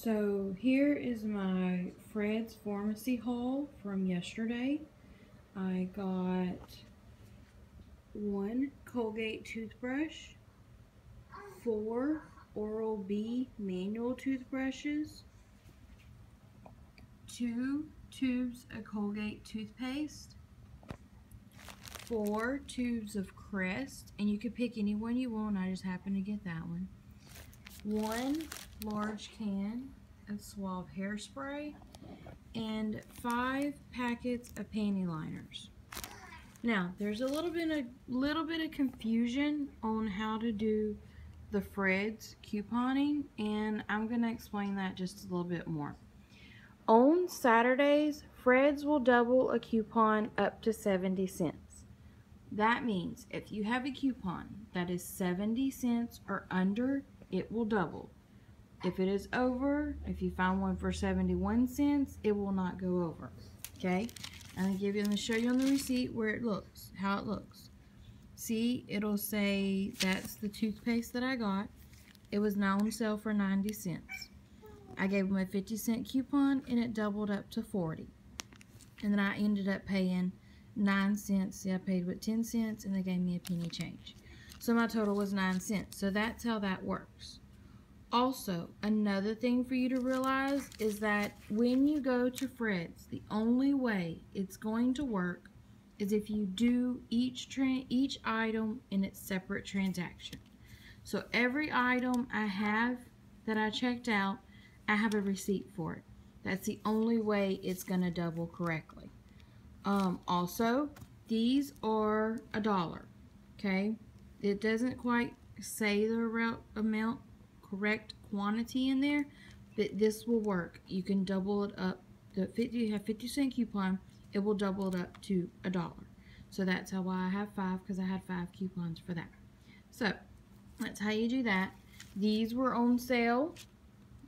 So here is my Fred's Pharmacy haul from yesterday. I got one Colgate toothbrush, four Oral-B manual toothbrushes, two tubes of Colgate toothpaste, four tubes of Crest, and you can pick any one you want. I just happen to get that one. One large can of Suave hairspray, and five packets of panty liners. Now, there's a little bit of little bit of confusion on how to do the Fred's couponing, and I'm going to explain that just a little bit more. On Saturdays, Fred's will double a coupon up to 70 cents. That means if you have a coupon that is 70 cents or under, it will double. If it is over, if you find one for 71 cents, it will not go over. Okay? I'm going to give you, I'm going to show you on the receipt where it looks, how it looks. See, it'll say that's the toothpaste that I got. It was now on sale for 90 cents. I gave them a 50 cent coupon and it doubled up to 40. And then I ended up paying 9 cents. See, I paid with 10 cents and they gave me a penny change. So my total was 9 cents. So that's how that works. Also, another thing for you to realize is that when you go to Fred's, the only way it's going to work is if you do each each item in its separate transaction. So every item I have that I checked out, I have a receipt for it. That's the only way it's going to double correctly. Um, also, these are a dollar, okay? It doesn't quite say the amount correct quantity in there, but this will work. You can double it up. The 50, you have 50 cent coupon, it will double it up to a dollar. So that's how why I have five, because I had five coupons for that. So that's how you do that. These were on sale,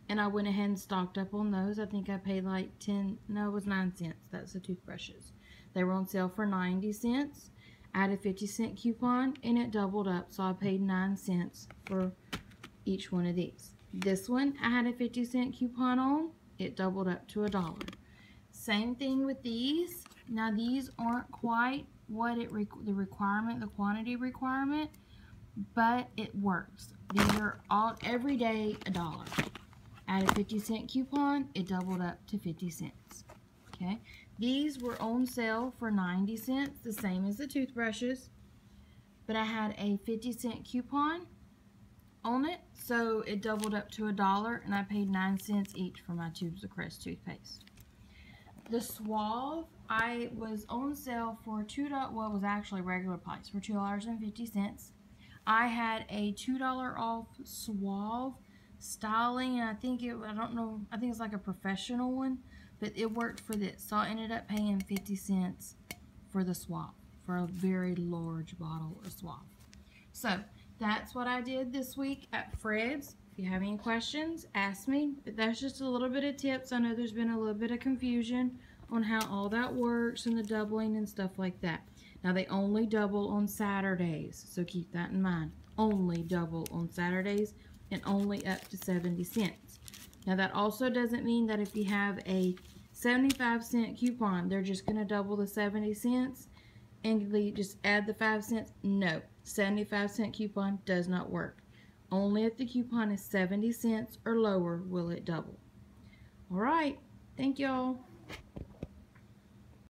and I went ahead and stocked up on those. I think I paid like 10, no, it was 9 cents. That's the toothbrushes. They were on sale for 90 cents. I had a 50 cent coupon, and it doubled up, so I paid 9 cents for each one of these. This one I had a 50 cent coupon on. It doubled up to a dollar. Same thing with these. Now these aren't quite what it the requirement, the quantity requirement, but it works. These are all every day a dollar. At a 50 cent coupon, it doubled up to 50 cents. Okay, these were on sale for 90 cents, the same as the toothbrushes, but I had a 50 cent coupon on it, so it doubled up to a dollar, and I paid 9 cents each for my tubes of Crest toothpaste. The Suave, I was on sale for $2, well, it was actually regular price, for $2.50. I had a $2 off Suave styling, and I think it, I don't know, I think it's like a professional one, but it worked for this. So I ended up paying 50 cents for the Suave, for a very large bottle of Suave. So, that's what I did this week at Fred's. If you have any questions, ask me. But that's just a little bit of tips. I know there's been a little bit of confusion on how all that works and the doubling and stuff like that. Now, they only double on Saturdays, so keep that in mind. Only double on Saturdays and only up to 70 cents. Now, that also doesn't mean that if you have a 75 cent coupon, they're just going to double the 70 cents and just add the 5 cents. No, 75 cent coupon does not work. Only if the coupon is 70 cents or lower will it double. All right. Thank y'all.